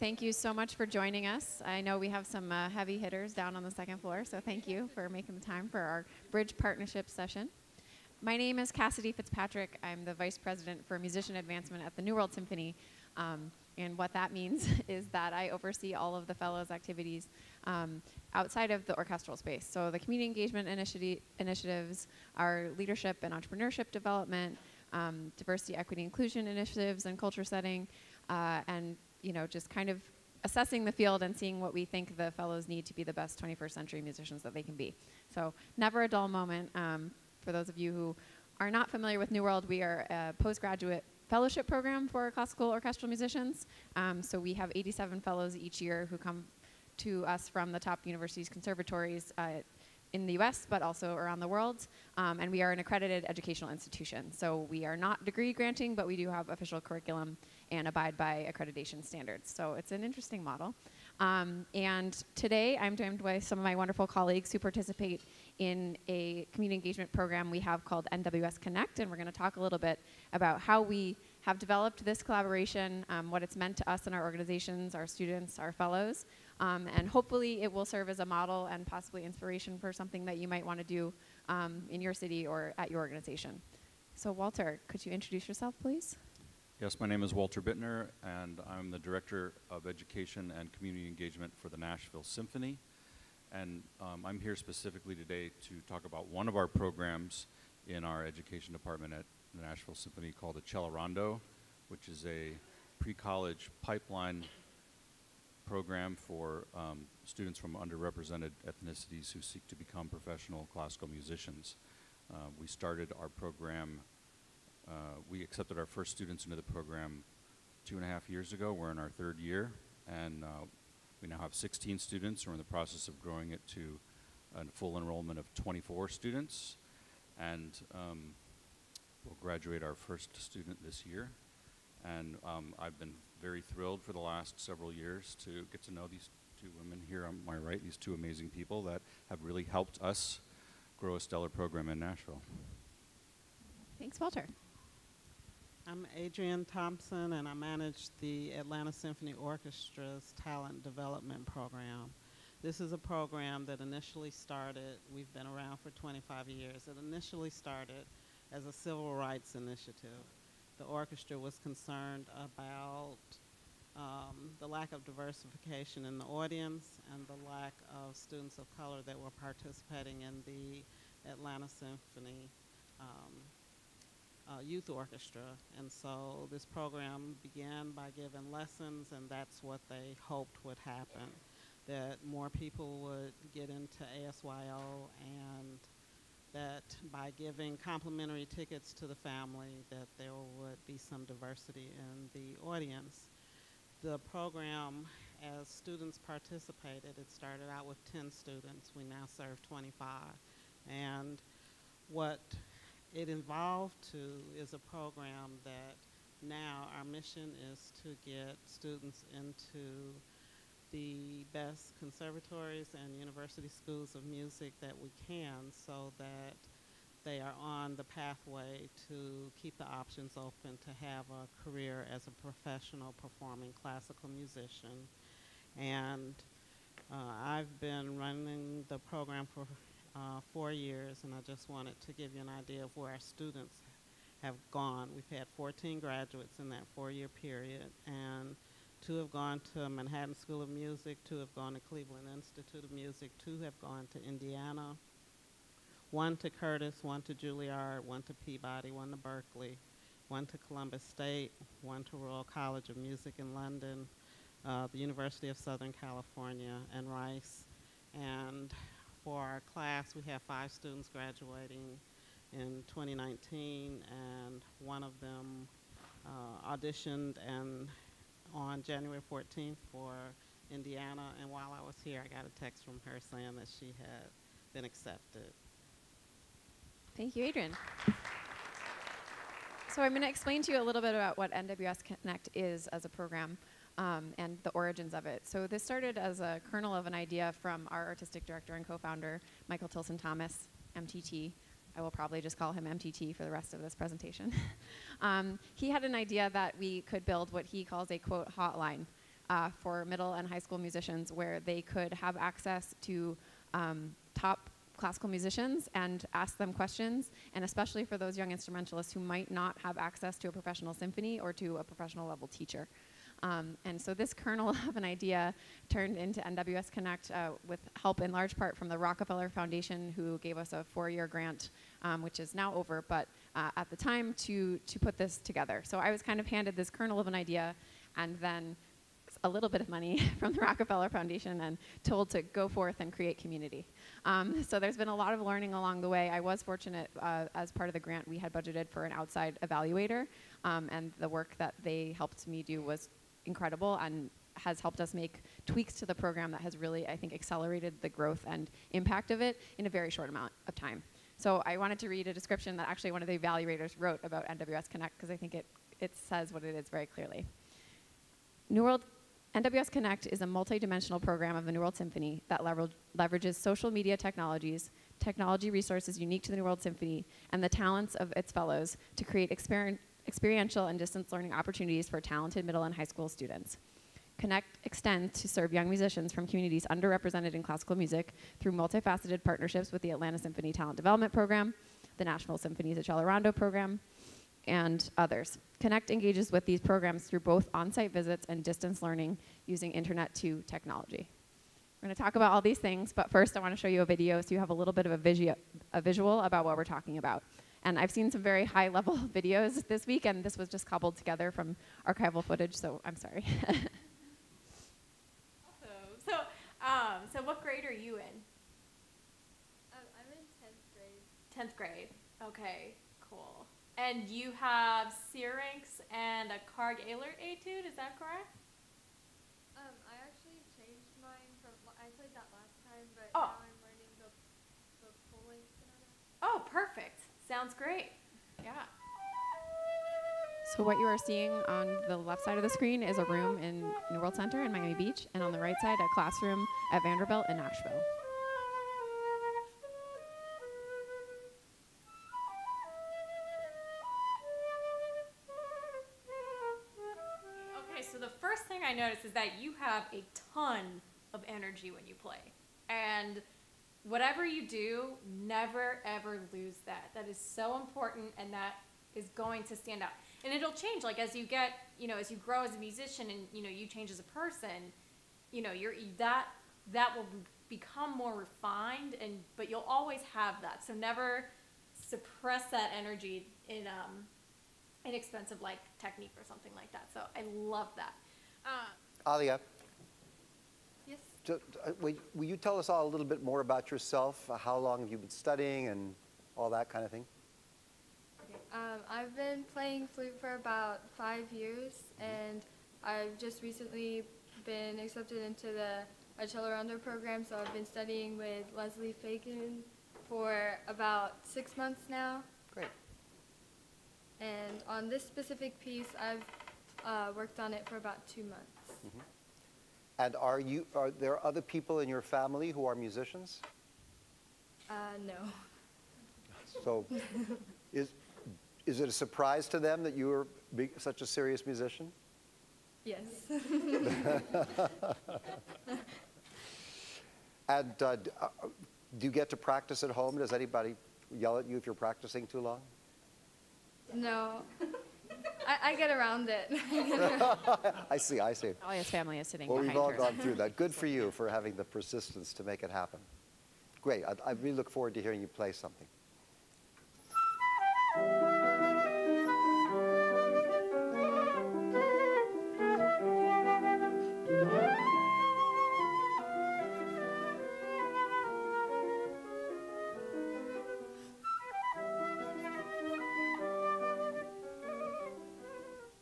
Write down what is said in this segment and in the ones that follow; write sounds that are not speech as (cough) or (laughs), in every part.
thank you so much for joining us. I know we have some uh, heavy hitters down on the second floor, so thank you for making the time for our Bridge Partnership session. My name is Cassidy Fitzpatrick. I'm the Vice President for Musician Advancement at the New World Symphony. Um, and what that means (laughs) is that I oversee all of the fellows' activities um, outside of the orchestral space. So the community engagement initiati- initiatives, our leadership and entrepreneurship development, um, diversity, equity, inclusion initiatives, and culture setting, uh, and you know just kind of assessing the field and seeing what we think the fellows need to be the best 21st century musicians that they can be. So never a dull moment. Um, for those of you who are not familiar with New World, we are a postgraduate fellowship program for classical orchestral musicians. Um, so we have 87 fellows each year who come to us from the top universities, conservatories uh, in the US, but also around the world. Um, and we are an accredited educational institution. So we are not degree granting, but we do have official curriculum and abide by accreditation standards. So it's an interesting model. Um, and today I'm joined by some of my wonderful colleagues who participate in a community engagement program we have called NWS Connect, and we're going to talk a little bit about how we have developed this collaboration, um, what it's meant to us and our organizations, our students, our fellows, um, and hopefully it will serve as a model and possibly inspiration for something that you might want to do um, in your city or at your organization. So Walter, could you introduce yourself, please? Yes, my name is Walter Bitner, and I'm the Director of Education and Community Engagement for the Nashville Symphony. And um, I'm here specifically today to talk about one of our programs in our education department at the Nashville Symphony called Accelerando, which is a pre-college pipeline program for um, students from underrepresented ethnicities who seek to become professional classical musicians. Uh, we started our program, uh, we accepted our first students into the program two and a half years ago. We're in our third year, and uh, we now have 16 students. We're in the process of growing it to a full enrollment of 24 students. And um, we'll graduate our first student this year. And um, I've been very thrilled for the last several years to get to know these two women here on my right, these two amazing people that have really helped us grow a stellar program in Nashville. Thanks, Walter. I'm Adrienne Thompson, and I manage the Atlanta Symphony Orchestra's Talent Development Program. This is a program that initially started, we've been around for 25 years, it initially started as a civil rights initiative. The orchestra was concerned about um, the lack of diversification in the audience and the lack of students of color that were participating in the Atlanta Symphony um, uh, youth orchestra. And so this program began by giving lessons, and that's what they hoped would happen that more people would get into ASYO and that by giving complimentary tickets to the family that there would be some diversity in the audience. The program, as students participated, it started out with 10 students. We now serve 25. And what it evolved to is a program that now our mission is to get students into the best conservatories and university schools of music that we can so that they are on the pathway to keep the options open to have a career as a professional performing classical musician. And uh, I've been running the program for uh, four years, and I just wanted to give you an idea of where our students have gone. We've had 14 graduates in that four-year period, and two have gone to Manhattan School of Music, two have gone to Cleveland Institute of Music, two have gone to Indiana, one to Curtis, one to Juilliard, one to Peabody, one to Berklee, one to Columbus State, one to Royal College of Music in London, uh, the University of Southern California, and Rice. And for our class, we have five students graduating in 2019, and one of them uh, auditioned and on January 14th for Indiana. And while I was here, I got a text from her saying that she had been accepted. Thank you, Adrienne. So I'm going to explain to you a little bit about what NWS Connect is as a program um, and the origins of it. So this started as a kernel of an idea from our artistic director and co-founder, Michael Tilson Thomas, MTT. I will probably just call him MTT for the rest of this presentation. (laughs) um, he had an idea that we could build what he calls a quote hotline uh, for middle and high school musicians where they could have access to um, top classical musicians and ask them questions, and especially for those young instrumentalists who might not have access to a professional symphony or to a professional level teacher. Um, and so this kernel (laughs) of an idea turned into NWS Connect uh, with help in large part from the Rockefeller Foundation, who gave us a four-year grant, um, which is now over, but uh, at the time to, to put this together. So I was kind of handed this kernel of an idea and then a little bit of money (laughs) from the Rockefeller Foundation and told to go forth and create community. Um, so there's been a lot of learning along the way. I was fortunate uh, as part of the grant we had budgeted for an outside evaluator um, and the work that they helped me do was incredible and has helped us make tweaks to the program that has really, I think, accelerated the growth and impact of it in a very short amount of time. So I wanted to read a description that actually one of the evaluators wrote about NWS Connect because I think it, it says what it is very clearly. New World NWS Connect is a multidimensional program of the New World Symphony that lever- leverages social media technologies, technology resources unique to the New World Symphony, and the talents of its fellows to create exper- experiential and distance learning opportunities for talented middle and high school students. Connect extends to serve young musicians from communities underrepresented in classical music through multifaceted partnerships with the Atlanta Symphony Talent Development Program, the Nashville Symphony's Accelerando program, and others. Connect engages with these programs through both on-site visits and distance learning using Internet 2 technology. We're going to talk about all these things, but first I want to show you a video so you have a little bit of a, a visual about what we're talking about. And I've seen some very high-level (laughs) videos this week, and this was just cobbled together from archival footage, so I'm sorry. (laughs) Awesome. So, um, so what grade are you in? Um, I'm in 10th grade. Tenth grade. Okay, cool. And you have Syrinx and a Karg-Elert etude, is that correct? Um, I actually changed mine from, I played that last time, but Oh. now I'm learning the, the sonata. Oh, perfect. Sounds great. Yeah. So what you are seeing on the left side of the screen is a room in New World Center in Miami Beach, and on the right side, a classroom at Vanderbilt in Nashville. Okay, so the first thing I noticed is that you have a ton of energy when you play. And whatever you do, never ever lose that. That is so important and that is going to stand out. And it'll change like as you get, you know, as you grow as a musician and you know, you change as a person, you know, you're that that will become more refined and but you'll always have that. So never suppress that energy in um inexpensive like technique or something like that. So I love that. Uh, Alia, Yes. uh, will will you tell us all a little bit more about yourself? Uh, How long have you been studying and all that kind of thing? Um, I've been playing flute for about five years, and I've just recently been accepted into the Accelerando program, so I've been studying with Leslie Fagan for about six months now. Great. And on this specific piece, I've uh, worked on it for about two months. And are you, are there other people in your family who are musicians? Uh, no. So is, is it a surprise to them that you are such a serious musician? Yes. (laughs) And uh, uh, do you get to practice at home? Does anybody yell at you if you're practicing too long? no. I, I get around it. (laughs) (laughs) I see, I see. Oh Alia's family is sitting Well, we've all her. gone through that. Good for (laughs) you for having the persistence to make it happen. Great. I, I really look forward to hearing you play something.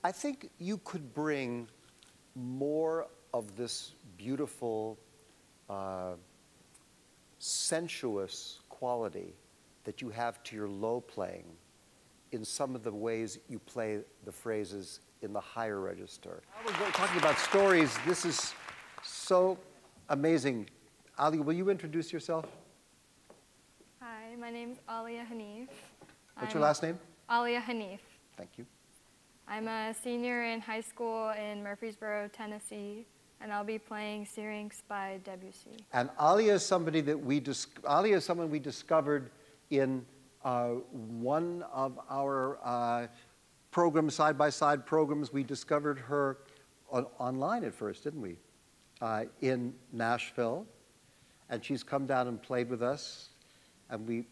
I think you could bring more of this beautiful, uh, sensuous quality that you have to your low playing in some of the ways you play the phrases in the higher register. We're talking about stories. This is so amazing. Ali, will you introduce yourself? Hi, my name's Alia Hanif. What's your I'm- last name? Alia Hanif. Thank you. I'm a senior in high school in Murfreesboro, Tennessee. and I'll be playing Syrinx by Debussy. And Alia is somebody that we Alia is someone we discovered in uh, one of our uh, programs, side by side programs. We discovered her on- online at first, didn't we? Uh, in Nashville, and she's come down and played with us, and we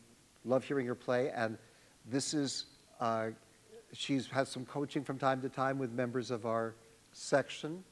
love hearing her play. And this is uh, she's had some coaching from time to time with members of our section.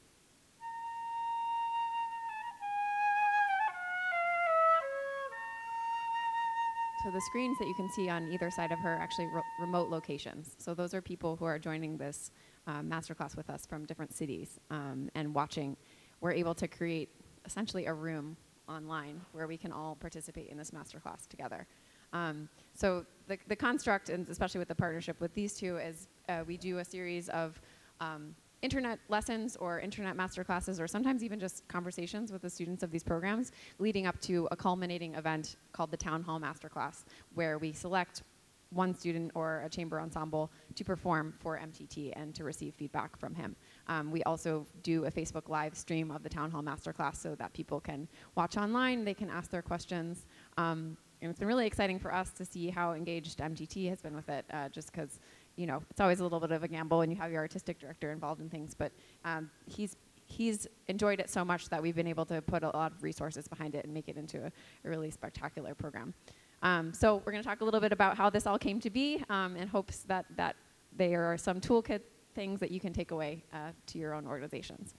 So the screens that you can see on either side of her are actually re- remote locations. So those are people who are joining this um, masterclass with us from different cities um, and watching. We're able to create essentially a room online where we can all participate in this masterclass together. Um, so the, the construct, and especially with the partnership with these two, is uh, we do a series of um, internet lessons or internet masterclasses or sometimes even just conversations with the students of these programs leading up to a culminating event called the Town Hall Masterclass where we select one student or a chamber ensemble to perform for MTT and to receive feedback from him. Um, we also do a Facebook live stream of the Town Hall Masterclass so that people can watch online, they can ask their questions. Um, and it's been really exciting for us to see how engaged MTT has been with it, uh, just because you know it's always a little bit of a gamble, when you have your artistic director involved in things. But um, he's he's enjoyed it so much that we've been able to put a lot of resources behind it and make it into a, a really spectacular program. Um, so we're going to talk a little bit about how this all came to be, um, in hopes that that there are some toolkit things that you can take away uh, to your own organizations.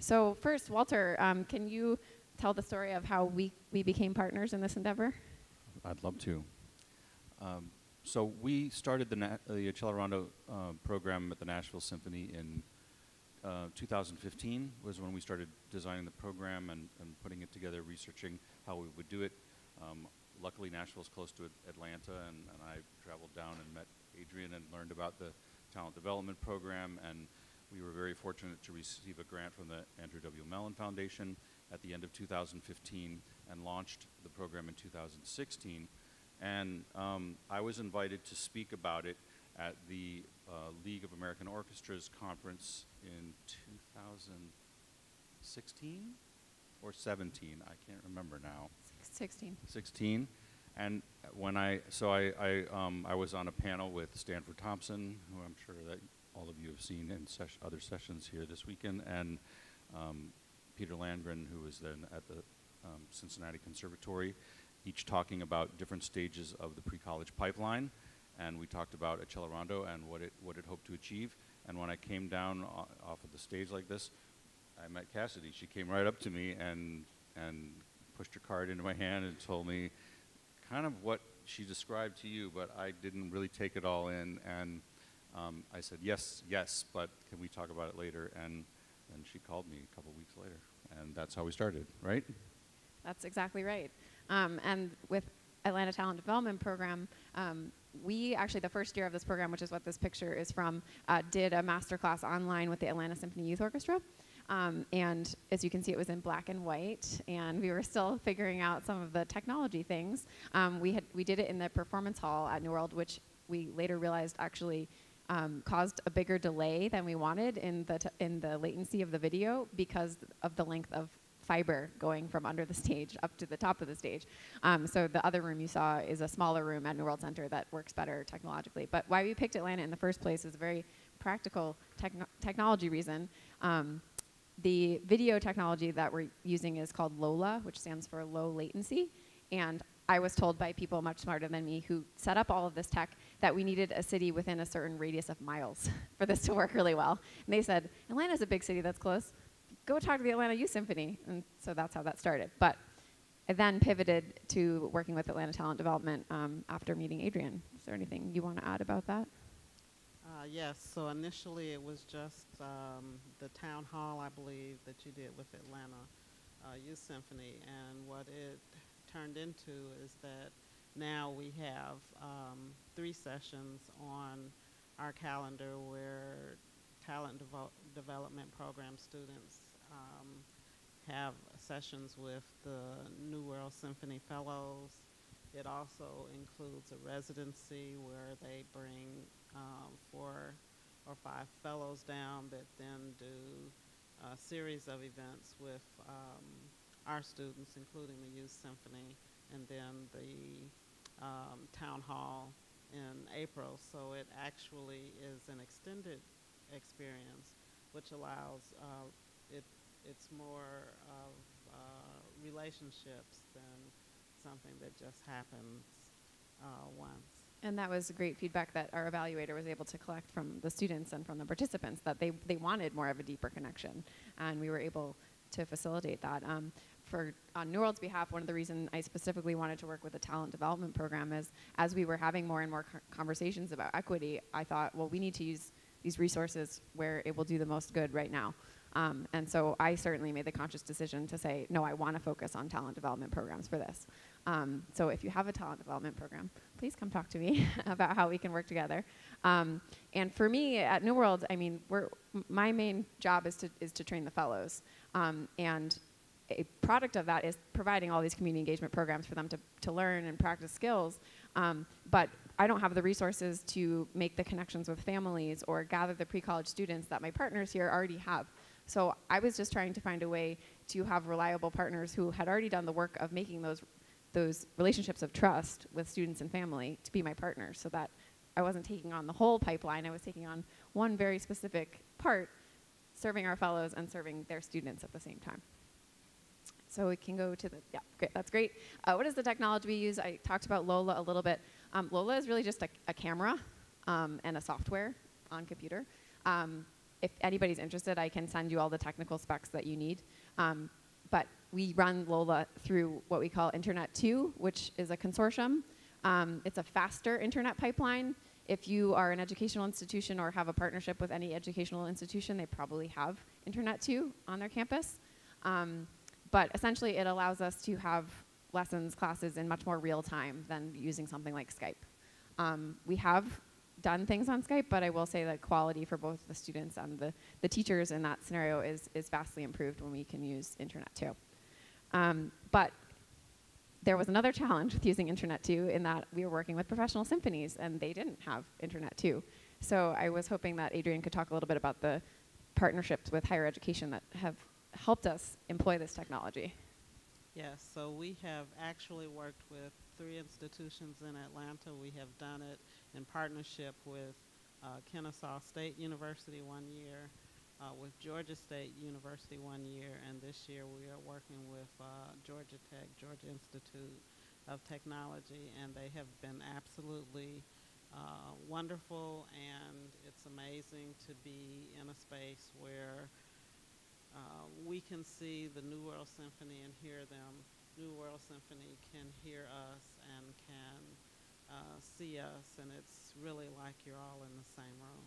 So first, Walter, um, can you tell the story of how we, we became partners in this endeavor? I'd love to. Um, so we started the, Na- the Accelerando uh, program at the Nashville Symphony in uh, 2015 was when we started designing the program and, and putting it together, researching how we would do it. Um, luckily, Nashville's close to Atlanta, and, and I traveled down and met Adrienne and learned about the talent development program. And we were very fortunate to receive a grant from the Andrew W. Mellon Foundation at the end of 2015 and launched the program in 2016. And um, I was invited to speak about it at the uh, League of American Orchestras conference in 2016 or 17. I can't remember now. 16. 16. And when I, so I, I, um, I was on a panel with Stanford Thompson, who I'm sure that all of you have seen in ses- other sessions here this weekend, and um, Peter Landgren, who was then at the um, Cincinnati Conservatory, each talking about different stages of the pre-college pipeline. And we talked about Accelerando and what it, what it hoped to achieve. And when I came down off of the stage like this, I met Cassidy. She came right up to me and, and pushed her card into my hand and told me kind of what she described to you, but I didn't really take it all in. And um, I said, yes, yes, but can we talk about it later? And then she called me a couple weeks later. And that's how we started, right? That's exactly right. Um, and with Atlanta Talent Development Program, um, we actually, the first year of this program, which is what this picture is from, uh, did a masterclass online with the Atlanta Symphony Youth Orchestra. Um, and as you can see, it was in black and white, and we were still (laughs) figuring out some of the technology things. Um, we, had, we did it in the performance hall at New World, which we later realized actually um, caused a bigger delay than we wanted in the, in the latency of the video because of the length of fiber going from under the stage up to the top of the stage. Um, so the other room you saw is a smaller room at New World Center that works better technologically. But why we picked Atlanta in the first place is a very practical techno- technology reason. Um, the video technology that we're using is called LOLA, which stands for low latency. And I was told by people much smarter than me who set up all of this tech that we needed a city within a certain radius of miles (laughs) for this to work really well. And they said, Atlanta's a big city that's close. Go talk to the Atlanta Youth Symphony. And so that's how that started. But I then pivoted to working with Atlanta Talent Development um, after meeting Adrienne. Is there anything you want to add about that? Uh, yes, so initially it was just um, the town hall, I believe, that you did with Atlanta uh, Youth Symphony. And what it turned into is that now we have um, three sessions on our calendar where talent development program students um, have sessions with the New World Symphony Fellows. It also includes a residency where they bring um, four or five fellows down that then do a series of events with um, our students, including the Youth Symphony, and then the um, town hall in April. So it actually is an extended experience, which allows uh, it. It's more of uh, relationships than something that just happens uh, once. And that was great feedback that our evaluator was able to collect from the students and from the participants that they, they wanted more of a deeper connection. And we were able to facilitate that. Um, for on New World's behalf, one of the reasons I specifically wanted to work with the talent development program is as we were having more and more conversations about equity, I thought, well, we need to use these resources where it will do the most good right now. Um, and so I certainly made the conscious decision to say, no, I want to focus on talent development programs for this. Um, so if you have a talent development program, please come talk to me (laughs) about how we can work together. Um, and for me at New World, I mean, we're, my main job is to, is to train the fellows. Um, and a product of that is providing all these community engagement programs for them to, to learn and practice skills. Um, but I don't have the resources to make the connections with families or gather the pre-college students that my partners here already have. So I was just trying to find a way to have reliable partners who had already done the work of making those those relationships of trust with students and family to be my partners so that I wasn't taking on the whole pipeline. I was taking on one very specific part, serving our fellows and serving their students at the same time. So we can go to the, yeah, great, that's great. Uh, what is the technology we use? I talked about Lola a little bit. Um, Lola is really just a, a camera um, and a software on computer. Um, if anybody's interested, I can send you all the technical specs that you need. Um, but we run Lola through what we call Internet 2, which is a consortium. Um, it's a faster internet pipeline. If you are an educational institution or have a partnership with any educational institution, they probably have Internet 2 on their campus. Um, but essentially, it allows us to have lessons, classes in much more real time than using something like Skype. Um, we have done things on Skype, but I will say that quality for both the students and the, the teachers in that scenario is, is vastly improved when we can use Internet 2. Um, but there was another challenge with using Internet 2 in that we were working with professional symphonies and they didn't have Internet 2. So I was hoping that Adrienne could talk a little bit about the partnerships with higher education that have helped us employ this technology. Yes, so we have actually worked with three institutions in Atlanta. We have done it in partnership with uh, Kennesaw State University one year, uh, with Georgia State University one year, and this year we are working with uh, Georgia Tech, Georgia Institute of Technology, and they have been absolutely uh, wonderful, and it's amazing to be in a space where uh, we can see the New World Symphony and hear them. New World Symphony can hear us and can uh, see us, and it's really like you're all in the same room.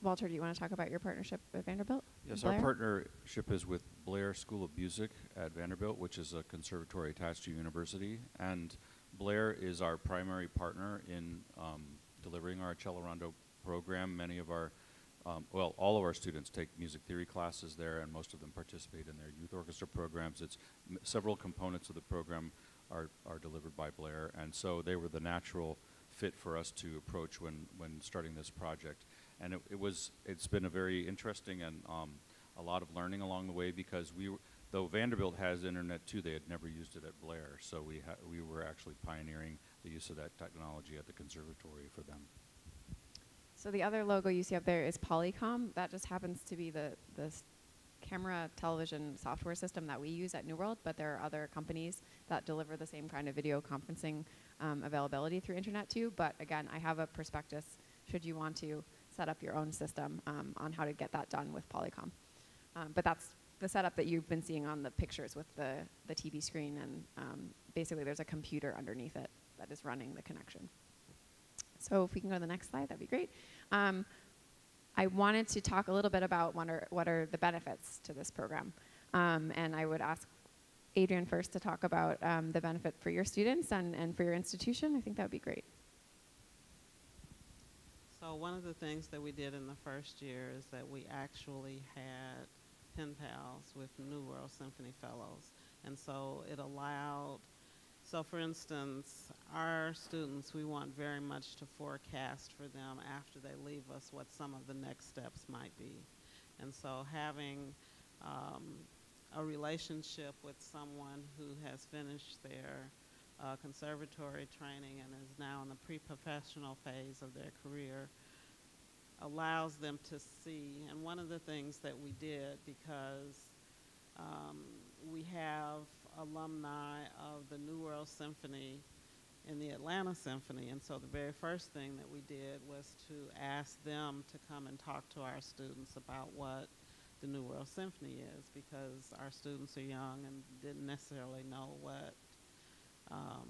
Walter, do you want to talk about your partnership with Vanderbilt? Yes, Blair? our partnership is with Blair School of Music at Vanderbilt, which is a conservatory attached to university. And Blair is our primary partner in um, delivering our Accelerando program. Many of our, um, well, all of our students take music theory classes there, and most of them participate in their youth orchestra programs. It's m- several components of the program are, are delivered by Blair, and so they were the natural fit for us to approach when, when starting this project. And it, it was, it's been a very interesting and um, a lot of learning along the way because we, though Vanderbilt has Internet 2, they had never used it at Blair. So we, we were actually pioneering the use of that technology at the conservatory for them. So the other logo you see up there is Polycom. That just happens to be the the camera television software system that we use at New World, but there are other companies that deliver the same kind of video conferencing um, availability through Internet 2. But again, I have a prospectus should you want to set up your own system um, on how to get that done with Polycom. Um, but that's the setup that you've been seeing on the pictures with the, the TV screen, and um, basically there's a computer underneath it that is running the connection. So if we can go to the next slide, that'd be great. Um, I wanted to talk a little bit about what are, what are the benefits to this program. Um, and I would ask Adrienne first to talk about um, the benefit for your students and, and for your institution. I think that would be great. So one of the things that we did in the first year is that we actually had pen pals with New World Symphony Fellows. And so it allowed, so for instance, our students, we want very much to forecast for them after they leave us what some of the next steps might be. And so having um, a relationship with someone who has finished their uh, conservatory training and is now in the pre-professional phase of their career allows them to see. And one of the things that we did because um, we have alumni of the New World Symphony in the Atlanta Symphony, and so the very first thing that we did was to ask them to come and talk to our students about what the New World Symphony is, because our students are young and didn't necessarily know what um,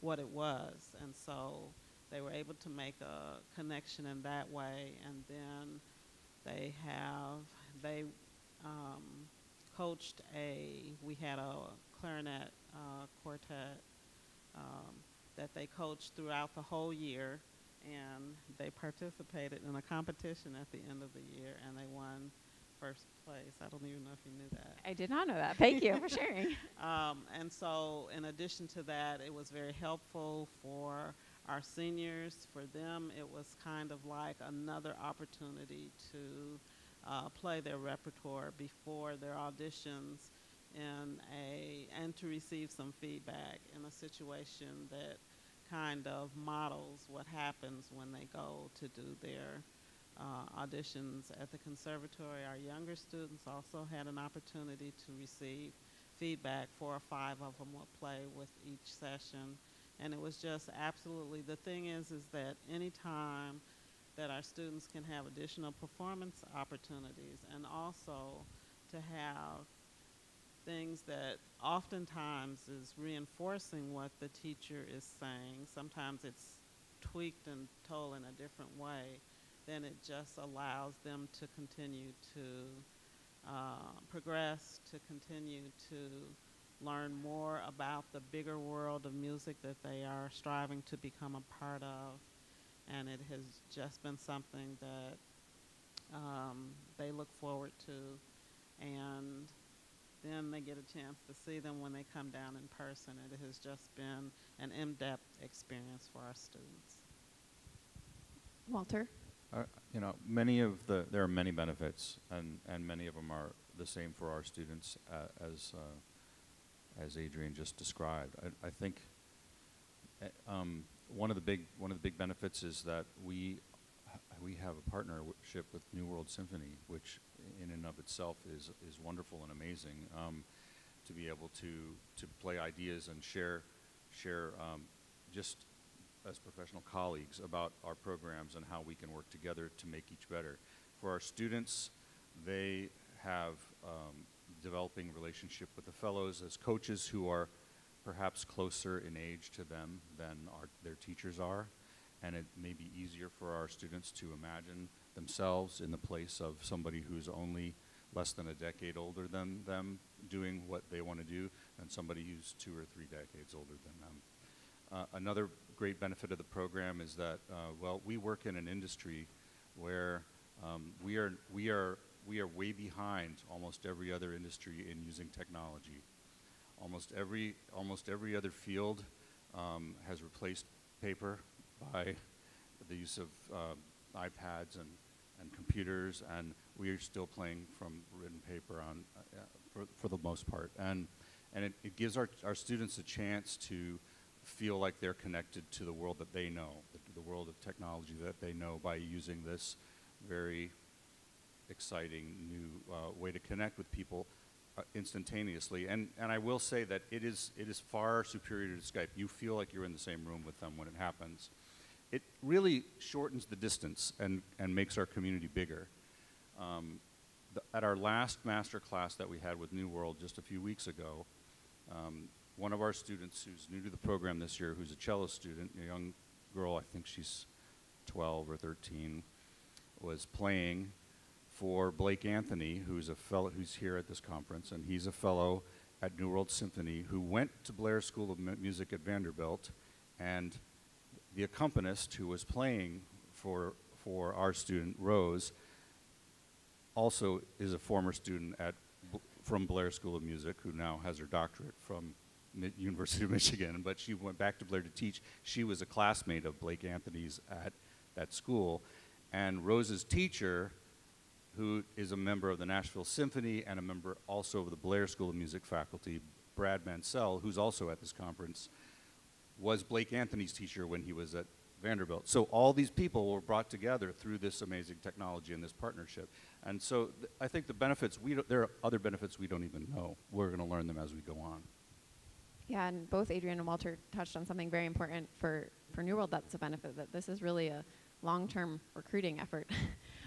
what it was, and so they were able to make a connection in that way, and then they have they um, coached a we had a clarinet uh, quartet um, that they coached throughout the whole year, and they participated in a competition at the end of the year, and they won first place. I don't even know if you knew that. I did not know that. Thank you for sharing. (laughs) (laughs) Um, and so, in addition to that, it was very helpful for our seniors. For them, it was kind of like another opportunity to uh, play their repertoire before their auditions in a and to receive some feedback in a situation that kind of models what happens when they go to do their uh, auditions at the conservatory. Our younger students also had an opportunity to receive feedback. Four or five of them would play with each session, and it was just absolutely. The thing is, is that anytime that our students can have additional performance opportunities, and also to have things that oftentimes is reinforcing what the teacher is saying. Sometimes it's tweaked and told in a different way. Then it just allows them to continue to uh, progress, to continue to learn more about the bigger world of music that they are striving to become a part of. And it has just been something that um, they look forward to. And then they get a chance to see them when they come down in person. It has just been an in-depth experience for our students. Walter? Uh, you know, many of the, there are many benefits, and, and many of them are the same for our students uh, as, uh, as Adrienne just described. I, I think uh, um, one of the big, one of the big benefits is that we, we have a partnership with New World Symphony, which in and of itself is, is wonderful and amazing. Um, to be able to, to play ideas and share, share um, just as professional colleagues about our programs and how we can work together to make each better. For our students, they have um, developing relationship with the fellows as coaches who are perhaps closer in age to them than our, their teachers are, and it may be easier for our students to imagine themselves in the place of somebody who's only less than a decade older than them doing what they want to do than somebody who's two or three decades older than them. Uh, another great benefit of the program is that, uh, well, we work in an industry where um, we are we are we are way behind almost every other industry in using technology. Almost every almost every other field um, has replaced paper by the use of uh, iPads and and computers, and we are still playing from written paper on uh, for for the most part, and and it, it gives our our students a chance to feel like they're connected to the world that they know, the, the world of technology that they know by using this very exciting new uh, way to connect with people instantaneously. And, and I will say that it is, it is far superior to Skype. You feel like you're in the same room with them when it happens. It really shortens the distance and, and makes our community bigger. Um, the, at our last master class that we had with New World just a few weeks ago, um, one of our students who's new to the program this year, who's a cello student, a young girl, I think she's 12 or 13, was playing for Blake Anthony, who's a fellow who's here at this conference, and he's a fellow at New World Symphony who went to Blair School of M- Music at Vanderbilt, and the accompanist who was playing for for our student Rose also is a former student at from Blair School of Music who now has her doctorate from Mi- University of (laughs) Michigan, but she went back to Blair to teach. She was a classmate of Blake Anthony's at that school, and Rose's teacher, who is a member of the Nashville Symphony and a member also of the Blair School of Music faculty, Brad Mansell, who's also at this conference, was Blake Anthony's teacher when he was at Vanderbilt. So all these people were brought together through this amazing technology and this partnership. And so th- I think the benefits, we there are other benefits we don't even know. We're going to learn them as we go on. Yeah, and both Adrienne and Walter touched on something very important for, for New World that's a benefit, that this is really a long-term recruiting effort. (laughs)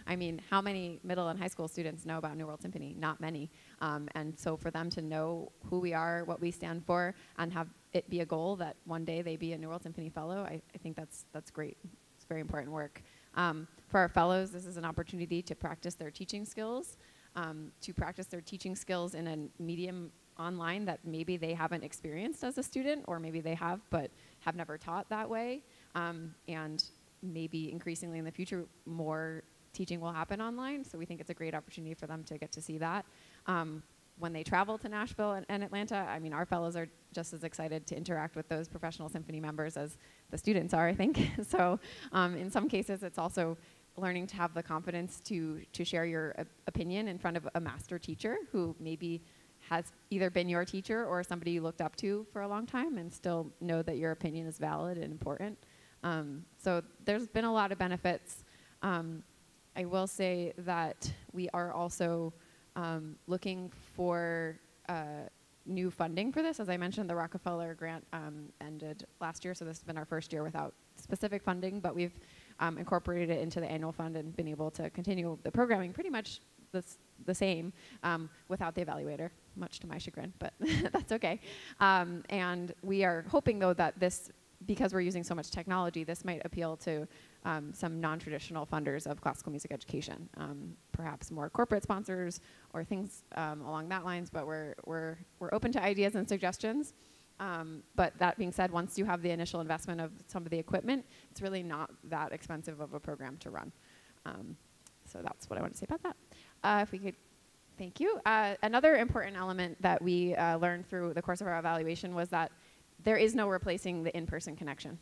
I mean, how many middle and high school students know about New World Symphony? Not many. Um, and so for them to know who we are, what we stand for, and have it be a goal that one day they be a New World Symphony Fellow, I, I think that's, that's great. It's very important work. Um, for our fellows, this is an opportunity to practice their teaching skills, um, to practice their teaching skills in a medium online that maybe they haven't experienced as a student, or maybe they have but have never taught that way. Um, and maybe increasingly in the future, more teaching will happen online. So we think it's a great opportunity for them to get to see that. Um, when they travel to Nashville and, and, Atlanta, I mean, our fellows are just as excited to interact with those professional symphony members as the students are, I think. (laughs) so um, in some cases, it's also learning to have the confidence to, to share your opinion in front of a master teacher who maybe has either been your teacher or somebody you looked up to for a long time and still know that your opinion is valid and important. Um, so there's been a lot of benefits. Um, I will say that we are also um, looking for uh, new funding for this. As I mentioned, the Rockefeller grant um, ended last year, so this has been our first year without specific funding, but we've um, incorporated it into the annual fund and been able to continue the programming pretty much the, the same um, without the evaluator, much to my chagrin, but (laughs) that's okay. Um, and we are hoping, though, that this because we're using so much technology, this might appeal to um, some non-traditional funders of classical music education, um, perhaps more corporate sponsors or things um, along that lines. But we're we're we're open to ideas and suggestions. Um, but that being said, once you have the initial investment of some of the equipment, it's really not that expensive of a program to run. Um, so that's what I want to say about that. Uh, if we could Thank you. Uh, another important element that we uh, learned through the course of our evaluation was that there is no replacing the in-person connection.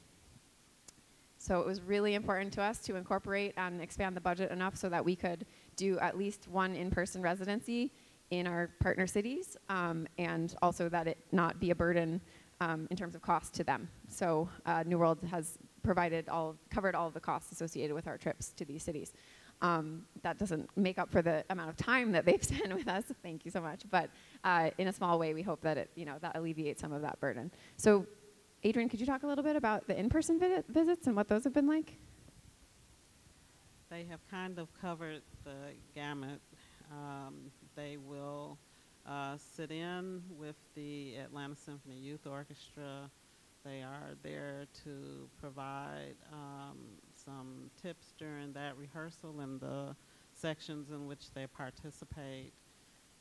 So it was really important to us to incorporate and expand the budget enough so that we could do at least one in-person residency in our partner cities, um, and also that it not be a burden um, in terms of cost to them. So uh, New World has provided all, covered all of the costs associated with our trips to these cities. Um, that doesn't make up for the amount of time that they've (laughs) spent with us. Thank you so much. But uh, in a small way, we hope that it, you know, that alleviates some of that burden. So, Adrienne, could you talk a little bit about the in-person vi visits and what those have been like? They have kind of covered the gamut. Um, they will uh, sit in with the Atlanta Symphony Youth Orchestra. They are there to provide um, some tips during that rehearsal and the sections in which they participate.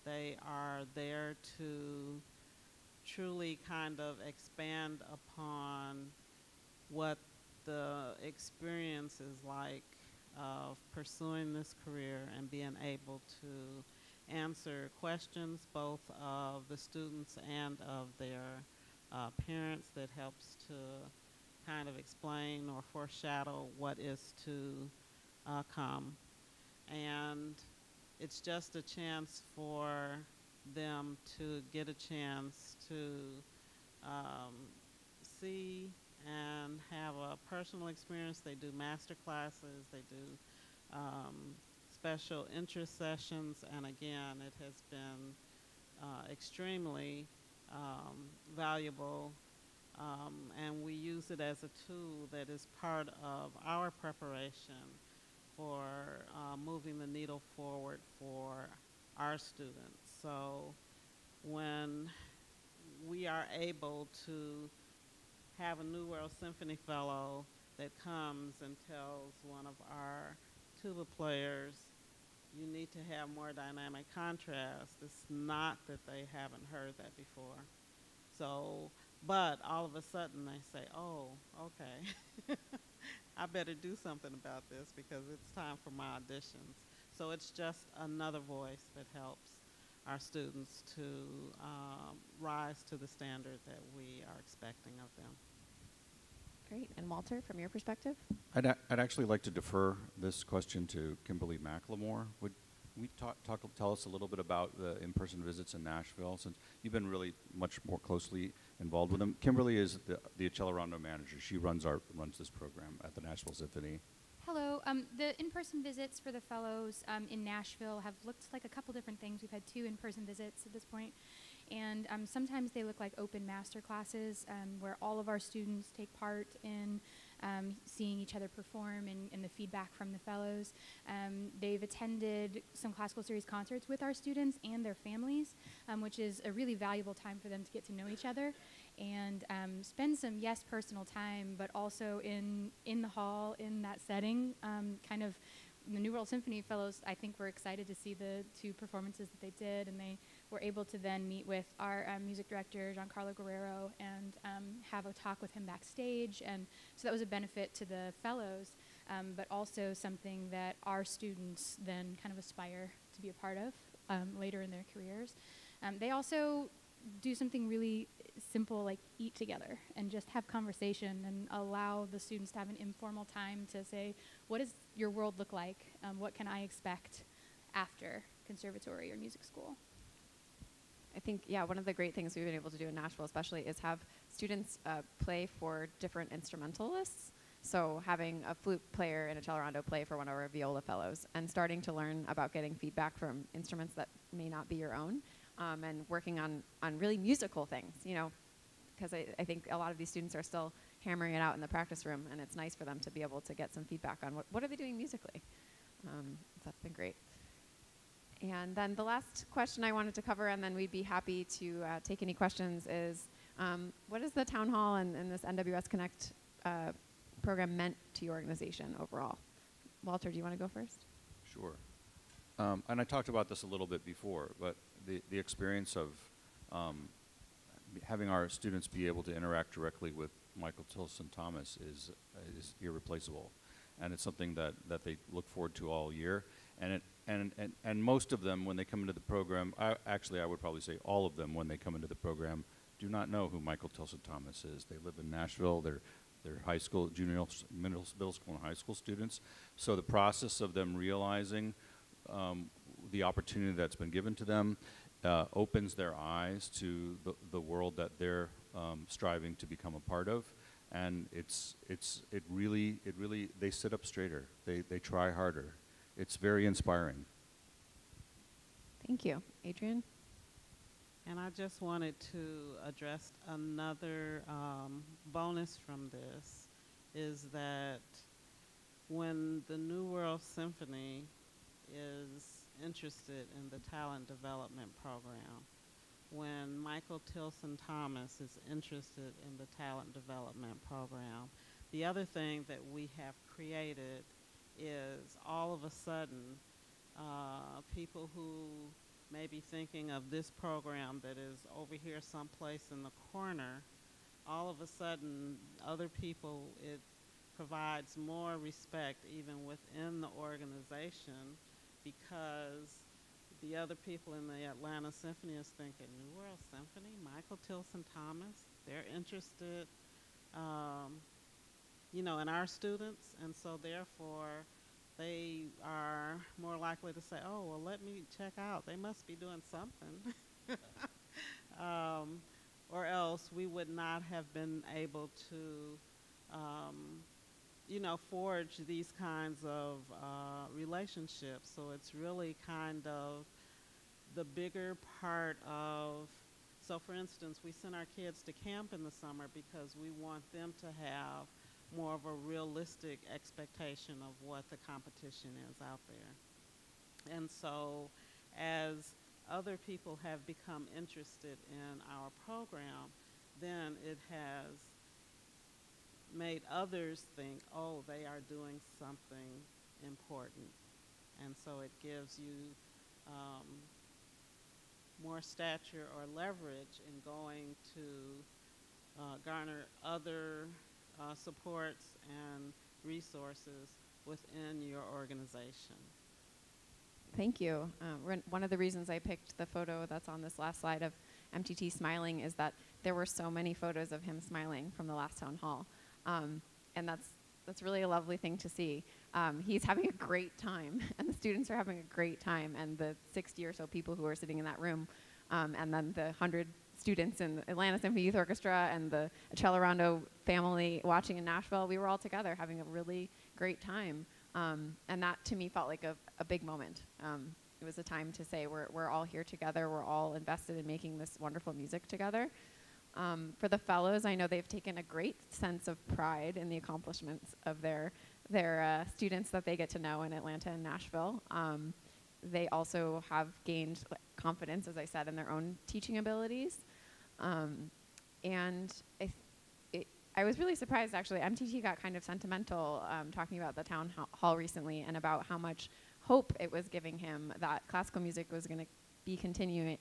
They are there to truly kind of expand upon what the experience is like of pursuing this career and being able to answer questions both of the students and of their uh, parents that helps to kind of explain or foreshadow what is to uh, come. And it's just a chance for them to get a chance to um, see and have a personal experience. They do master classes, they do um, special interest sessions, and again, it has been uh, extremely um, valuable um, and we use it as a tool that is part of our preparation for uh, moving the needle forward for our students. So when we are able to have a New World Symphony Fellow that comes and tells one of our tuba players, you need to have more dynamic contrast. It's not that they haven't heard that before. So but all of a sudden they say, oh, okay, (laughs) I better do something about this because it's time for my auditions. So it's just another voice that helps our students to um, rise to the standard that we are expecting of them. Great. And Walter, from your perspective? I'd, a- I'd actually like to defer this question to Kimberly McLemore. Would, we talk, talk, tell us a little bit about the in-person visits in Nashville, since you've been really much more closely involved with them. Kimberly is the, the Accelerando manager. She runs our, runs this program at the Nashville Symphony. Um, the in-person visits for the fellows um, in Nashville have looked like a couple different things. We've had two in-person visits at this point, and um, sometimes they look like open master classes um, where all of our students take part in um, seeing each other perform and, and the feedback from the fellows. Um, they've attended some classical series concerts with our students and their families, which is a really valuable time for them to get to know each other and um, spend some yes personal time, but also in in the hall in that setting, um, kind of. The New World Symphony Fellows, I think, were excited to see the two performances that they did, and they were able to then meet with our um, music director, Giancarlo Guerrero, and um, have a talk with him backstage. And so that was a benefit to the fellows, um, but also something that our students then kind of aspire to be a part of um, later in their careers. They also do something really simple like eat together and just have conversation and allow the students to have an informal time to say, what does your world look like? Um, what can I expect after conservatory or music school? I think, yeah, one of the great things we've been able to do in Nashville, especially, is have students uh, play for different instrumentalists. So having a flute player and a cello play for one of our viola fellows, and starting to learn about getting feedback from instruments that may not be your own, um, and working on on really musical things. You know, because I, I think a lot of these students are still hammering it out in the practice room, and it's nice for them to be able to get some feedback on what what are they doing musically. Um, that's been great. And then the last question I wanted to cover, and then we'd be happy to uh, take any questions, is um, what is the town hall and, and this NWS Connect uh, program meant to your organization overall? Walter, do you want to go first? Sure. Um, and I talked about this a little bit before, but the, the experience of um, having our students be able to interact directly with Michael Tilson Thomas is, is irreplaceable. And it's something that, that they look forward to all year. And, it, and, and, and most of them, when they come into the program, I, actually, I would probably say all of them, when they come into the program, do not know who Michael Tilson Thomas is. They live in Nashville. They're, they're high school, junior, middle, middle school, and high school students. So the process of them realizing um, the opportunity that's been given to them uh, opens their eyes to the, the world that they're um, striving to become a part of. And it's, it's, it really, it really, they sit up straighter. They, they try harder. It's very inspiring. Thank you. Adrienne? And I just wanted to address another um, bonus from this is that when the New World Symphony is interested in the talent development program, when Michael Tilson Thomas is interested in the talent development program, the other thing that we have created is all of a sudden uh, people who may be thinking of this program that is over here someplace in the corner, all of a sudden other people, it provides more respect even within the organization because the other people in the Atlanta Symphony is thinking, New World Symphony, Michael Tilson Thomas, they're interested, um, you know, in our students, and so therefore they are more likely to say, oh, well, let me check out. They must be doing something. (laughs) um, or else we would not have been able to um, you know, forge these kinds of uh, relationships. So it's really kind of the bigger part of, so for instance, we send our kids to camp in the summer because we want them to have more of a realistic expectation of what the competition is out there. And so as other people have become interested in our program, then it has made others think, oh, they are doing something important. And so it gives you um, more stature or leverage in going to uh, garner other uh, supports and resources within your organization. Thank you. Uh, one of the reasons I picked the photo that's on this last slide of MTT smiling is that there were so many photos of him smiling from the last town hall. Um, and that's, that's really a lovely thing to see. Um, he's having a great time, (laughs) and the students are having a great time, and the 60 or so people who are sitting in that room, um, and then the 100 students in the Atlanta Symphony Youth Orchestra and the Accelerando family watching in Nashville, we were all together having a really great time. Um, and that to me felt like a, a big moment. Um, it was a time to say we're, we're all here together, we're all invested in making this wonderful music together. Um, for the fellows, I know they've taken a great sense of pride in the accomplishments of their their uh, students that they get to know in Atlanta and Nashville. Um, they also have gained confidence, as I said, in their own teaching abilities. Um, and I, it, I was really surprised, actually. MTT got kind of sentimental um, talking about the town hall recently and about how much hope it was giving him that classical music was going to be continuing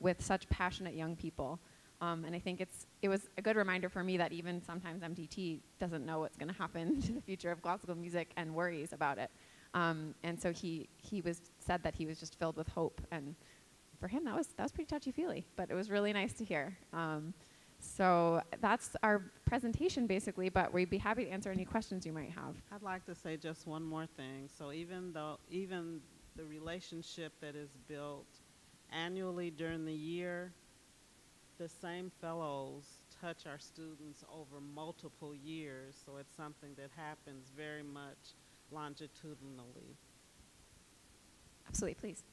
with such passionate young people. Um, and I think it's it was a good reminder for me that even sometimes MTT doesn't know what's going to happen (laughs) to the future of classical music and worries about it. Um, and so he he was said that he was just filled with hope, and for him that was that was pretty touchy feely, but it was really nice to hear. Um, so that's our presentation basically, but we'd be happy to answer any questions you might have. I'd like to say just one more thing. So even though, even the relationship that is built annually during the year, the same fellows touch our students over multiple years. So it's something that happens very much longitudinally. Absolutely, please.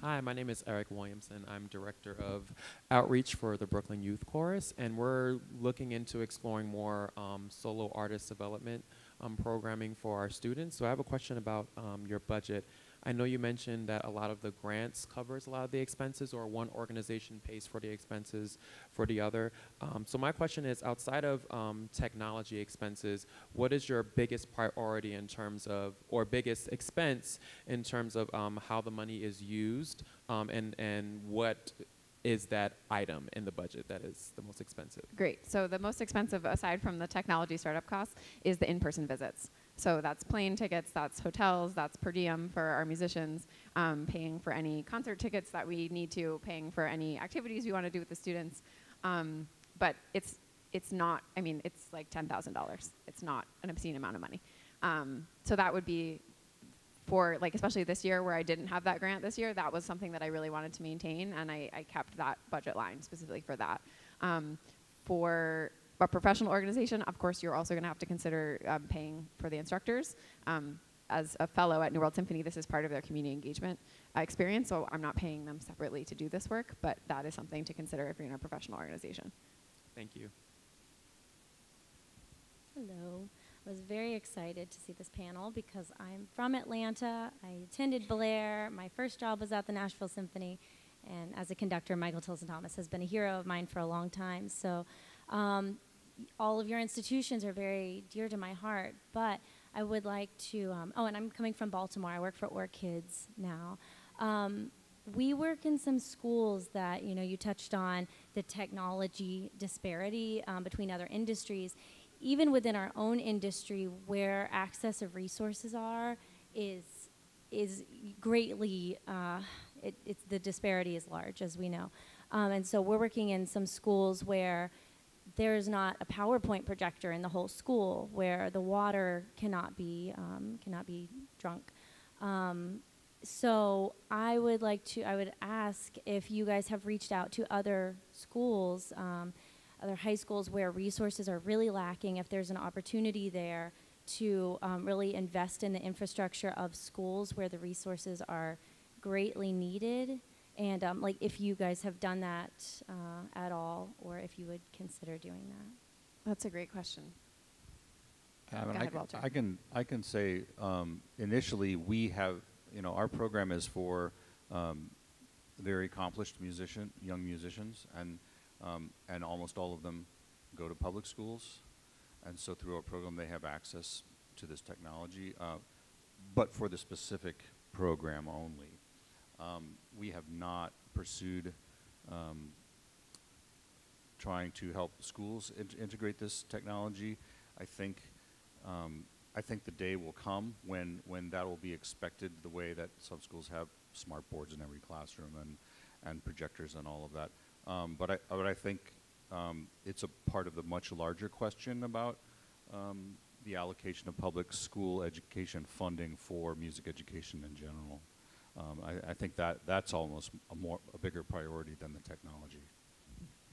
Hi, my name is Eric Williamson. I'm Director of Outreach for the Brooklyn Youth Chorus, and we're looking into exploring more um, solo artist development um, programming for our students. So I have a question about um, your budget. I know you mentioned that a lot of the grants covers a lot of the expenses, or one organization pays for the expenses for the other. Um, so my question is, outside of um, technology expenses, what is your biggest priority in terms of, or biggest expense in terms of um, how the money is used, um, and and what is that item in the budget that is the most expensive? Great. So the most expensive, aside from the technology startup costs, is the in-person visits. So that's plane tickets, that's hotels, that's per diem for our musicians, um, paying for any concert tickets that we need to, paying for any activities we want to do with the students. Um, but it's it's not. I mean, it's like ten thousand dollars. It's not an obscene amount of money. Um, so that would be for like especially this year where I didn't have that grant this year. That was something that I really wanted to maintain, and I, I kept that budget line specifically for that. Um, for a professional organization, of course, you're also going to have to consider um, paying for the instructors. Um, as a fellow at New World Symphony, this is part of their community engagement uh, experience, so I'm not paying them separately to do this work, but that is something to consider if you're in a professional organization. Thank you. Hello. I was very excited to see this panel because I'm from Atlanta. I attended Blair. My first job was at the Nashville Symphony. And as a conductor, Michael Tilson Thomas has been a hero of mine for a long time. So um, all of your institutions are very dear to my heart. But I would like to, um, oh, and I'm coming from Baltimore. I work for OrchKids now. Um, we work in some schools that, you know, you touched on the technology disparity um, between other industries even within our own industry where access of resources are is is greatly uh, it, it's the disparity is large as we know um, and so we're working in some schools where there's not a PowerPoint projector in the whole school where the water cannot be um, cannot be drunk um, so I would like to I would ask if you guys have reached out to other schools um, other high schools where resources are really lacking, if there's an opportunity there to um, really invest in the infrastructure of schools where the resources are greatly needed. And um, like if you guys have done that uh, at all, or if you would consider doing that. That's a great question. Um, Go ahead, I, can, I can I can say um, initially we have you know our program is for um, very accomplished musician young musicians and um, and almost all of them go to public schools and so through our program they have access to this technology uh, but for the specific program only um, we have not pursued um, trying to help schools int- integrate this technology. I think um, I think the day will come when when that will be expected. The way that some schools have smart boards in every classroom and and projectors and all of that. Um, but I but I think um, it's a part of the much larger question about um, the allocation of public school education funding for music education in general. Um, I, I think that that's almost a more a bigger priority than the technology.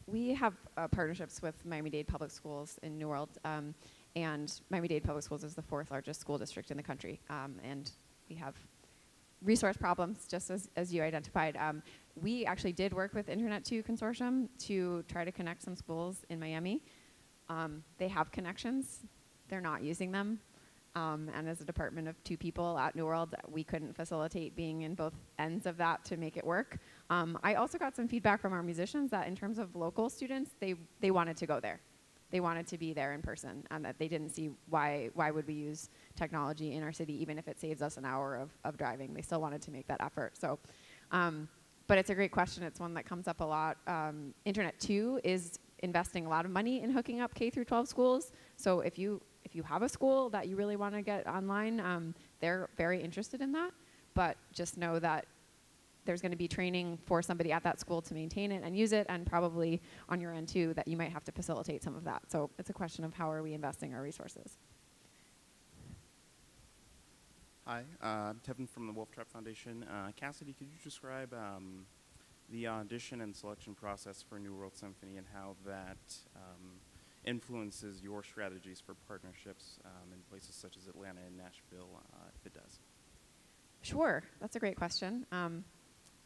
We have uh, partnerships with Miami-Dade Public Schools in New World, um, and Miami-Dade Public Schools is the fourth largest school district in the country, um, and we have resource problems, just as, as you identified. Um, we actually did work with Internet 2 Consortium to try to connect some schools in Miami. Um, they have connections, they're not using them. Um, and as a department of two people at New World, we couldn't facilitate being in both ends of that to make it work. Um, I also got some feedback from our musicians that in terms of local students, they, they wanted to go there. They wanted to be there in person and that they didn't see why, why would we use technology in our city even if it saves us an hour of, of driving. They still wanted to make that effort. So, um, but it's a great question. It's one that comes up a lot. Um, Internet 2 is investing a lot of money in hooking up K through 12 schools. So if you if you have a school that you really want to get online, um, they're very interested in that. But just know that there's going to be training for somebody at that school to maintain it and use it, and probably on your end too that you might have to facilitate some of that. So it's a question of how are we investing our resources. Hi, uh, I'm Tevin from the Wolf Trap Foundation. Uh, Cassidy, could you describe um, the audition and selection process for New World Symphony and how that um, influences your strategies for partnerships um, in places such as Atlanta and Nashville, uh, if it does? Sure, that's a great question. Um,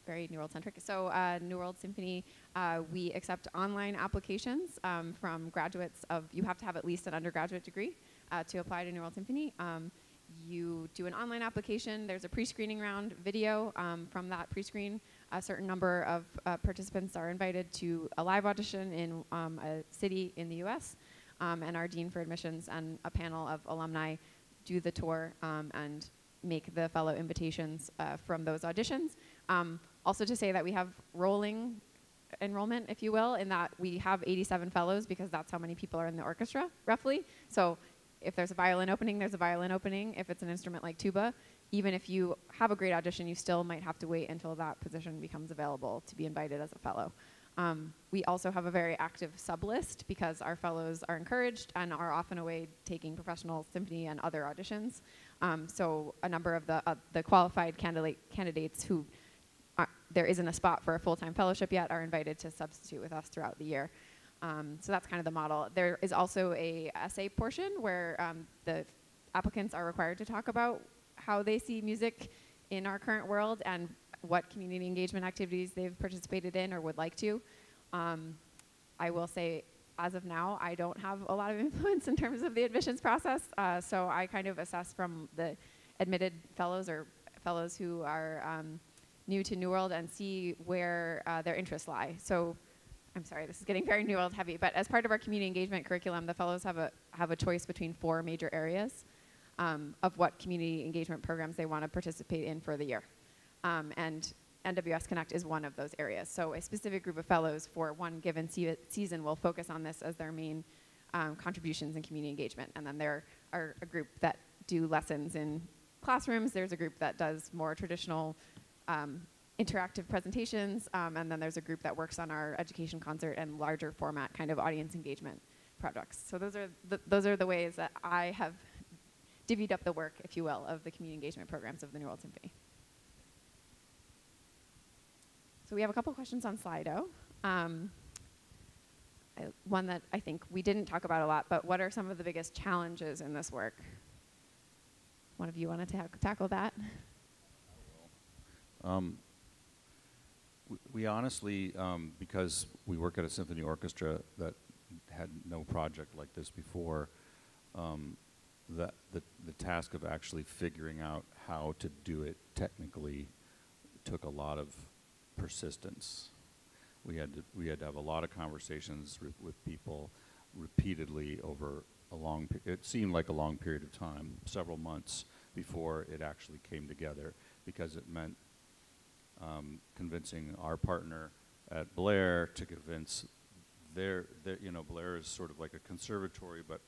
very New World centric. So, uh, New World Symphony, uh, we accept online applications um, from graduates of, you have to have at least an undergraduate degree uh, to apply to New World Symphony. Um, you do an online application, there's a pre screening round video. Um, from that pre screen, a certain number of uh, participants are invited to a live audition in um, a city in the US. Um, and our Dean for Admissions and a panel of alumni do the tour um, and make the fellow invitations uh, from those auditions. Um, also to say that we have rolling enrollment, if you will, in that we have 87 fellows because that's how many people are in the orchestra, roughly. So if there's a violin opening, there's a violin opening. If it's an instrument like tuba, even if you have a great audition, you still might have to wait until that position becomes available to be invited as a fellow. Um, we also have a very active sub list because our fellows are encouraged and are often away taking professional symphony and other auditions. Um, so a number of the, uh, the qualified candidate, candidates who are, there isn't a spot for a full-time fellowship yet are invited to substitute with us throughout the year. Um, so that's kind of the model. There is also a essay portion where um, the applicants are required to talk about how they see music in our current world and what community engagement activities they've participated in or would like to. Um, I will say, as of now, I don't have a lot of (laughs) influence in terms of the admissions process, uh, so I kind of assess from the admitted fellows or fellows who are um, new to New World and see where uh, their interests lie. So I'm sorry, this is getting very New World heavy, but as part of our community engagement curriculum, the fellows have a, have a choice between four major areas um, of what community engagement programs they want to participate in for the year. Um, and NWS Connect is one of those areas. So a specific group of fellows for one given se season will focus on this as their main um, contributions in community engagement. And then there are a group that do lessons in classrooms. There's a group that does more traditional um, interactive presentations. Um, and then there's a group that works on our education concert and larger format kind of audience engagement projects. So those are the, those are the ways that I have divvied up the work, if you will, of the community engagement programs of the New World Symphony. So we have a couple questions on Slido. Um, I, one that I think we didn't talk about a lot, but what are some of the biggest challenges in this work? One of you want to ta tackle that? Um, we, we honestly, um, because we work at a symphony orchestra that had no project like this before, um, the, the, the task of actually figuring out how to do it technically took a lot of persistence. We had to, we had to have a lot of conversations with people repeatedly over a long, it seemed like a long period of time, several months before it actually came together because it meant um, convincing our partner at Blair to convince their, their, you know, Blair is sort of like a conservatory, but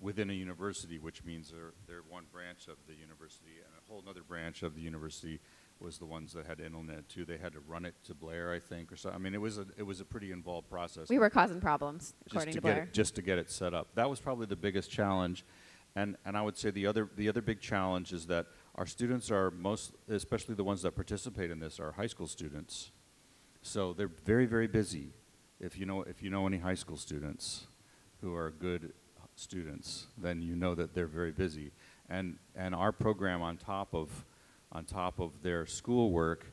within a university, which means they're, they're one branch of the university, and a whole other branch of the university was the ones that had Internet 2. They had to run it to Blair, I think, or so. I mean, it was a it was a pretty involved process. We were causing problems, just according to, to, get Blair. It, just to get it set up. That was probably the biggest challenge, And, and I would say the other, the other big challenge is that our students are most, especially the ones that participate in this, are high school students. So they're very, very busy. If you know, if you know any high school students who are good students, then you know that they're very busy. And, and our program on top of, on top of their schoolwork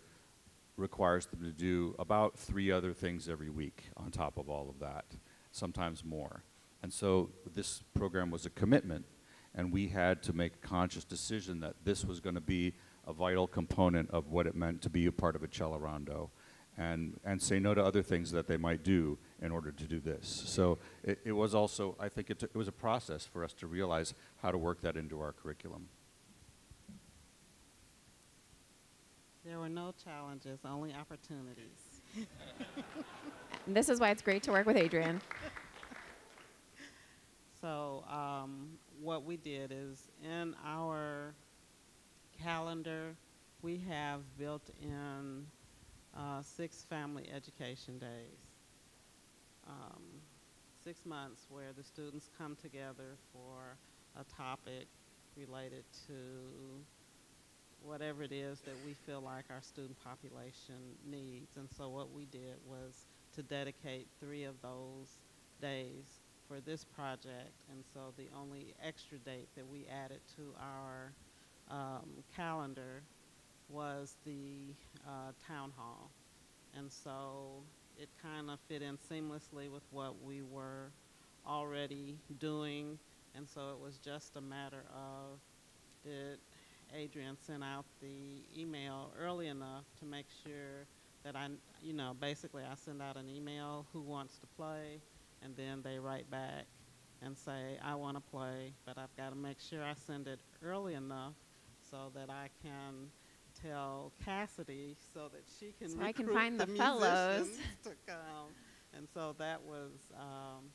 requires them to do about three other things every week on top of all of that, sometimes more. And so this program was a commitment, and we had to make a conscious decision that this was going to be a vital component of what it meant to be a part of a Rondo, and, and say no to other things that they might do in order to do this. So it, it was also, I think it, it was a process for us to realize how to work that into our curriculum. There were no challenges, only opportunities. (laughs) And this is why it's great to work with Adrienne. (laughs) So um, what we did is in our calendar, we have built in uh, six family education days. Um, six months where the students come together for a topic related to whatever it is that we feel like our student population needs. And so what we did was to dedicate three of those days for this project. And so the only extra date that we added to our um, calendar was the uh, town hall. And so it kind of fit in seamlessly with what we were already doing. And so it was just a matter of did Adrienne sent out the email early enough to make sure that I, you know, basically I send out an email, who wants to play, and then they write back and say, I want to play, but I've got to make sure I send it early enough so that I can tell Cassidy so that she can So I can find the musicians fellows. to come. And so that was, um,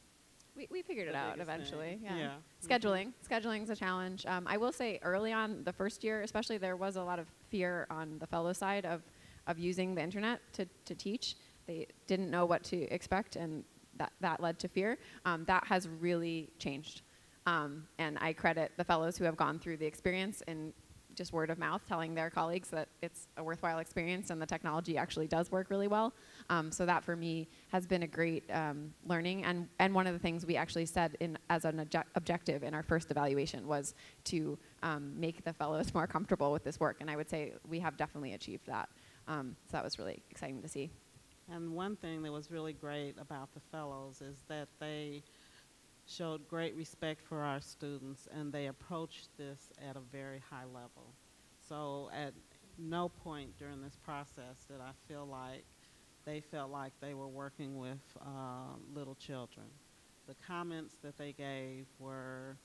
We, we figured it out eventually. Yeah. Yeah. Scheduling. Scheduling's a challenge. Um, I will say early on, the first year, especially, there was a lot of fear on the fellow side of, of using the internet to, to teach. They didn't know what to expect, and that, that led to fear. Um, that has really changed. Um, and I credit the fellows who have gone through the experience and just word of mouth telling their colleagues that it's a worthwhile experience and the technology actually does work really well. Um, so that for me has been a great um, learning. And, and one of the things we actually said in, as an obje- objective in our first evaluation was to um, make the fellows (laughs) more comfortable with this work. And I would say we have definitely achieved that. Um, so that was really exciting to see. And one thing that was really great about the fellows is that they showed great respect for our students and they approached this at a very high level. So at no point during this process did I feel like they felt like they were working with uh, little children. The comments that they gave were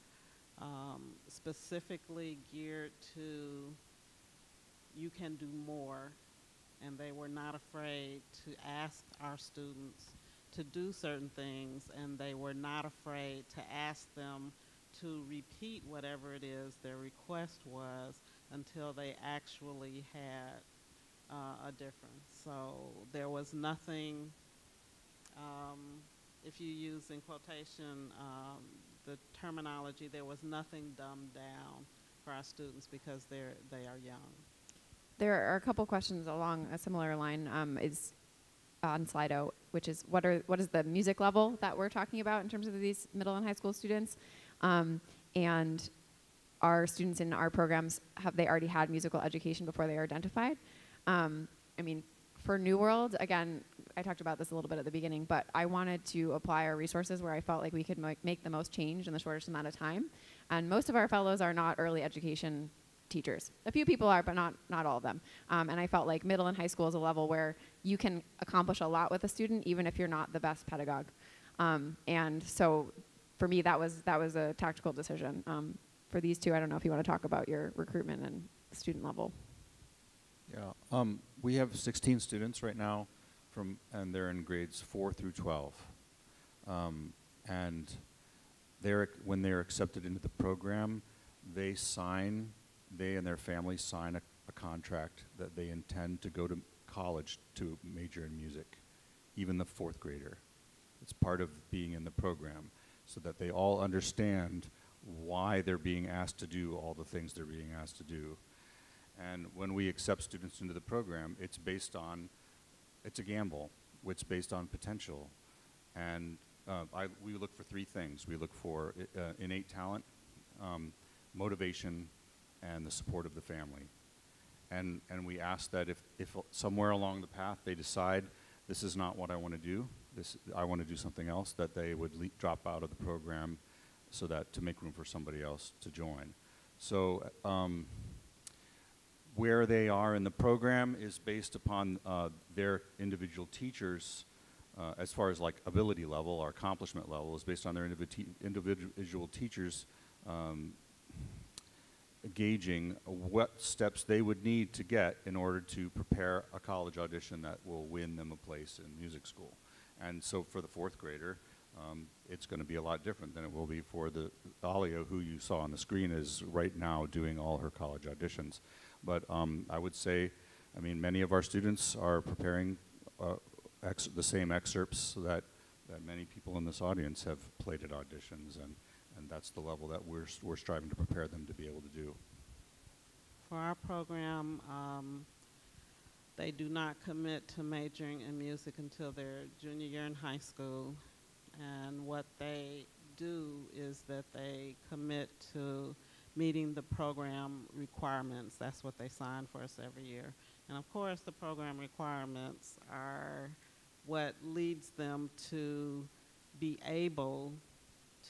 um, specifically geared to you can do more and they were not afraid to ask our students to do certain things, and they were not afraid to ask them to repeat whatever it is their request was until they actually had uh, a difference. So there was nothing, um, if you use in quotation um, the terminology, there was nothing dumbed down for our students because they're, they are young. There are a couple questions along a similar line. Um, is on Slido, which is what are what is the music level that we're talking about in terms of these middle and high school students, um, and our students in our programs have they already had musical education before they are identified? Um, I mean, for New World, again, I talked about this a little bit at the beginning, but I wanted to apply our resources where I felt like we could make the most change in the shortest amount of time. And most of our fellows are not early education teachers. A few people are, but not, not all of them. Um, and I felt like middle and high school is a level where you can accomplish a lot with a student, even if you're not the best pedagogue. Um, and so for me, that was, that was a tactical decision. Um, for these two, I don't know if you want to talk about your recruitment and student level. Yeah, um, we have 16 students right now, from and they're in grades four through 12, um, and they're when they're accepted into the program, they sign, they and their families sign a, a contract that they intend to go to college to major in music, even the fourth grader. It's part of being in the program, so that they all understand why they're being asked to do all the things they're being asked to do. And when we accept students into the program, it's based on, it's a gamble. It's based on potential. And uh, I, we look for three things. We look for uh, innate talent, um, motivation, and the support of the family. And, and we ask that if, if somewhere along the path they decide this is not what I want to do, this, I want to do something else, that they would drop out of the program so that to make room for somebody else to join. So um, where they are in the program is based upon uh, their individual teachers uh, as far as like ability level or accomplishment level is based on their individu- individual teachers um, gauging what steps they would need to get in order to prepare a college audition that will win them a place in music school. And so for the fourth grader, um, it's going to be a lot different than it will be for the Alia, who you saw on the screen, is right now doing all her college auditions. But um, I would say, I mean, many of our students are preparing uh, the same excerpts that, that many people in this audience have played at auditions, and, and that's the level that we're, we're striving to prepare them to be able to do. For our program, um, they do not commit to majoring in music until their junior year in high school. And what they do is that they commit to meeting the program requirements. That's what they sign for us every year. And of course, the program requirements are what leads them to be able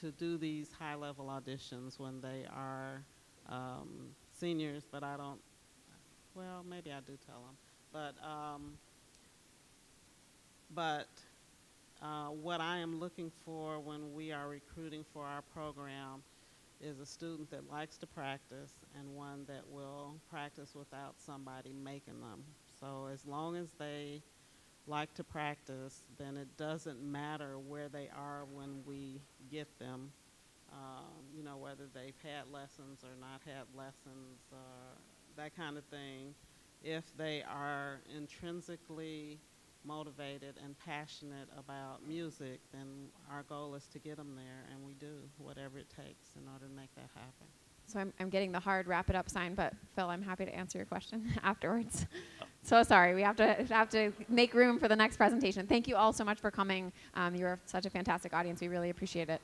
to do these high level auditions when they are um, seniors, but I don't, well, maybe I do tell them. But, um, but uh, what I am looking for when we are recruiting for our program is a student that likes to practice and one that will practice without somebody making them. So as long as they like to practice, then it doesn't matter where they are when we get them. Um, you know, whether they've had lessons or not had lessons, uh, that kind of thing. If they are intrinsically motivated and passionate about music, then our goal is to get them there, and we do whatever it takes in order to make that happen. So I'm, I'm getting the hard wrap it up sign, but Phil, I'm happy to answer your question (laughs) afterwards. so sorry, we have to have to make room for the next presentation. Thank you all so much for coming. Um, you're such a fantastic audience. We really appreciate it.